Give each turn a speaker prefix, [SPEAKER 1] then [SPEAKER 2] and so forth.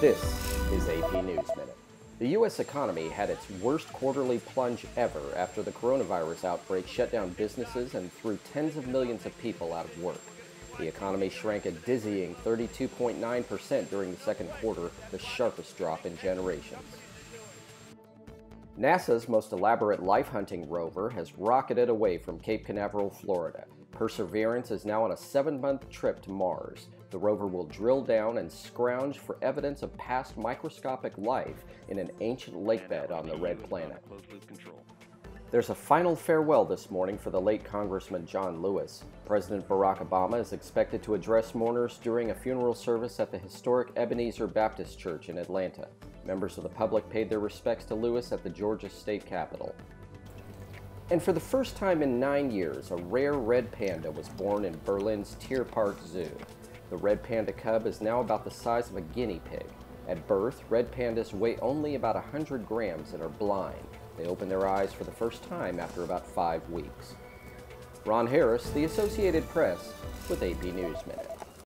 [SPEAKER 1] This is AP News Minute. The U.S. economy had its worst quarterly plunge ever after the coronavirus outbreak shut down businesses and threw tens of millions of people out of work. The economy shrank a dizzying 32.9% during the second quarter, the sharpest drop in generations. NASA's most elaborate life hunting rover has rocketed away from Cape Canaveral, Florida. Perseverance is now on a seven month trip to Mars. The rover will drill down and scrounge for evidence of past microscopic life in an ancient lakebed on the red planet. There's a final farewell this morning for the late Congressman John Lewis. President Barack Obama is expected to address mourners during a funeral service at the historic Ebenezer Baptist Church in Atlanta. Members of the public paid their respects to Lewis at the Georgia State Capitol. And for the first time in nine years, a rare red panda was born in Berlin's Tierpark Zoo. The red panda cub is now about the size of a guinea pig. At birth, red pandas weigh only about 100 grams and are blind. They open their eyes for the first time after about five weeks. Ron Harris, The Associated Press, with AP News Minute.